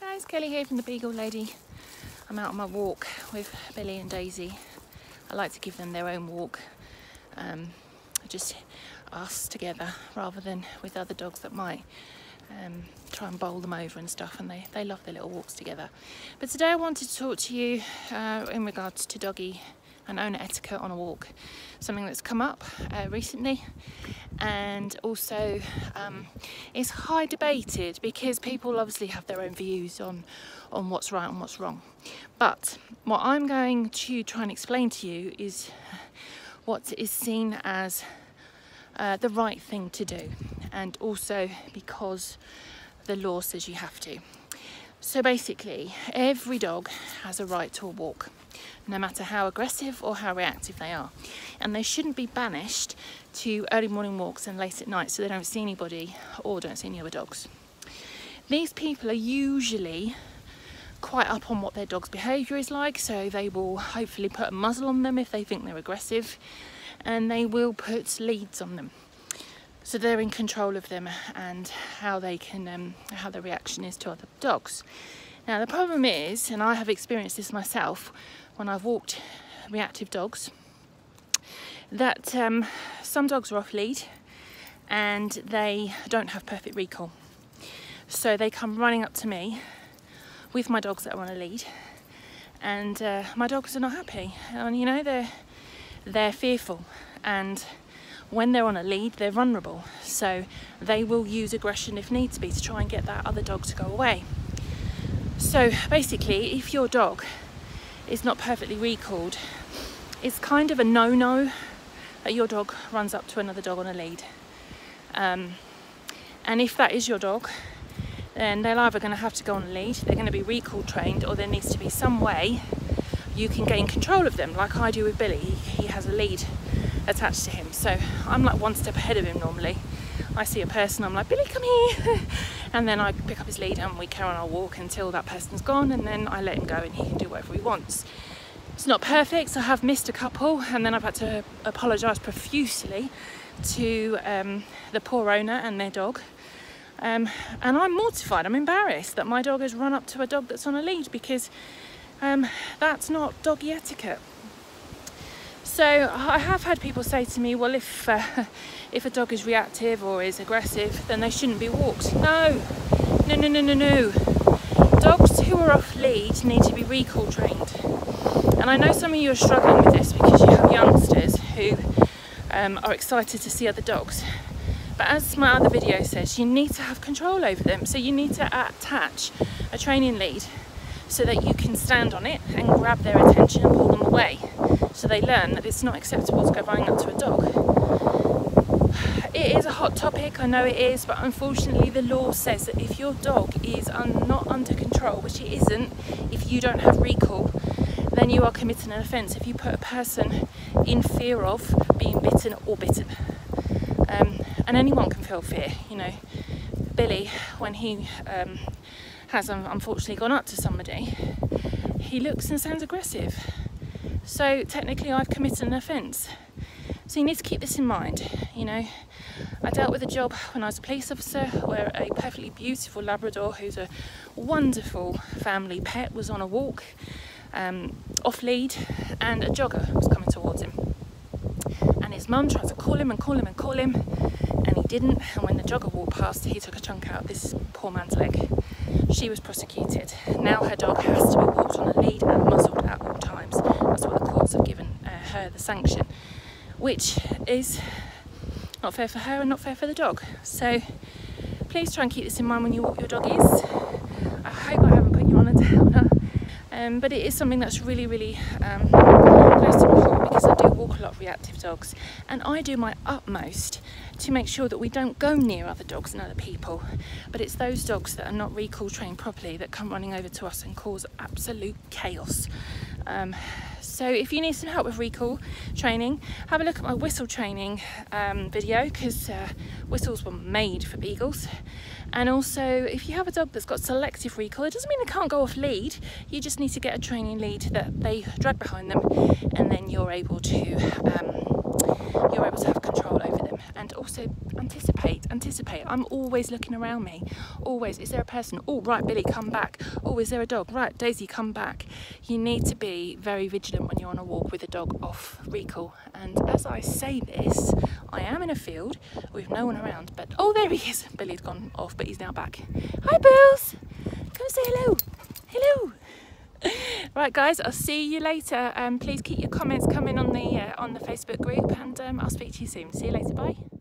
Hi guys, Kelly here from the Beagle Lady. I'm out on my walk with Billy and Daisy. I like to give them their own walk, um, just us together rather than with other dogs that might um, try and bowl them over and stuff and they, they love their little walks together. But today I wanted to talk to you uh, in regards to doggy and owner etiquette on a walk, something that's come up uh, recently and also um, is high debated because people obviously have their own views on on what's right and what's wrong. But what I'm going to try and explain to you is what is seen as uh, the right thing to do and also because the law says you have to. So basically, every dog has a right to a walk, no matter how aggressive or how reactive they are. And they shouldn't be banished to early morning walks and late at night so they don't see anybody or don't see any other dogs. These people are usually quite up on what their dog's behaviour is like, so they will hopefully put a muzzle on them if they think they're aggressive, and they will put leads on them so they're in control of them and how they can um, how the reaction is to other dogs now the problem is and I have experienced this myself when I've walked reactive dogs that um, some dogs are off lead and they don't have perfect recall so they come running up to me with my dogs that are on a lead and uh, my dogs are not happy and you know they're they're fearful and when they're on a lead, they're vulnerable. So they will use aggression if needs be to try and get that other dog to go away. So basically, if your dog is not perfectly recalled, it's kind of a no-no that your dog runs up to another dog on a lead. Um, and if that is your dog, then they're either going to have to go on a lead, they're going to be recall trained, or there needs to be some way you can gain control of them, like I do with Billy. He has a lead attached to him. So I'm like one step ahead of him normally. I see a person, I'm like, Billy, come here. and then I pick up his lead and we carry on our walk until that person's gone and then I let him go and he can do whatever he wants. It's not perfect, so I have missed a couple and then I've had to apologise profusely to um, the poor owner and their dog. Um, and I'm mortified, I'm embarrassed that my dog has run up to a dog that's on a lead because um, that's not doggy etiquette. So I have had people say to me, well, if uh, if a dog is reactive or is aggressive, then they shouldn't be walked. No, no, no, no, no, no. Dogs who are off lead need to be recall trained. And I know some of you are struggling with this because you have youngsters who um, are excited to see other dogs. But as my other video says, you need to have control over them. So you need to attach a training lead so that you can stand on it and grab their attention and pull them away they learn that it's not acceptable to go running up to a dog. It is a hot topic, I know it is, but unfortunately the law says that if your dog is un not under control, which it isn't, if you don't have recall, then you are committing an offence if you put a person in fear of being bitten or bitten. Um, and anyone can feel fear, you know. Billy, when he um, has unfortunately gone up to somebody, he looks and sounds aggressive. So technically I've committed an offence. So you need to keep this in mind, you know. I dealt with a job when I was a police officer where a perfectly beautiful Labrador who's a wonderful family pet was on a walk um, off lead and a jogger was coming towards him. And his mum tried to call him and call him and call him didn't and when the jogger walked past he took a chunk out of this poor man's leg. She was prosecuted. Now her dog has to be walked on a lead and muzzled at all times. That's what the courts have given uh, her the sanction, which is not fair for her and not fair for the dog. So please try and keep this in mind when you walk your doggies. I hope I haven't put you on a downer, um, but it is something that's really, really um, close to my heart because I do walk a lot of reactive dogs and I do my utmost to make sure that we don't go near other dogs and other people. But it's those dogs that are not recall trained properly that come running over to us and cause absolute chaos um, so if you need some help with recall training, have a look at my whistle training um, video because uh, whistles were made for beagles. And also, if you have a dog that's got selective recall, it doesn't mean they can't go off lead. You just need to get a training lead that they drag behind them, and then you're able to um, you're able to have control over. And also anticipate, anticipate. I'm always looking around me. Always. Is there a person? Oh, right, Billy, come back. Oh, is there a dog? Right, Daisy, come back. You need to be very vigilant when you're on a walk with a dog off recall. And as I say this, I am in a field with no one around, but oh, there he is. Billy's gone off, but he's now back. Hi, Bills. Come say hello. Hello. right guys i'll see you later. Um, please keep your comments coming on the uh, on the facebook group and um, i'll speak to you soon. See you later bye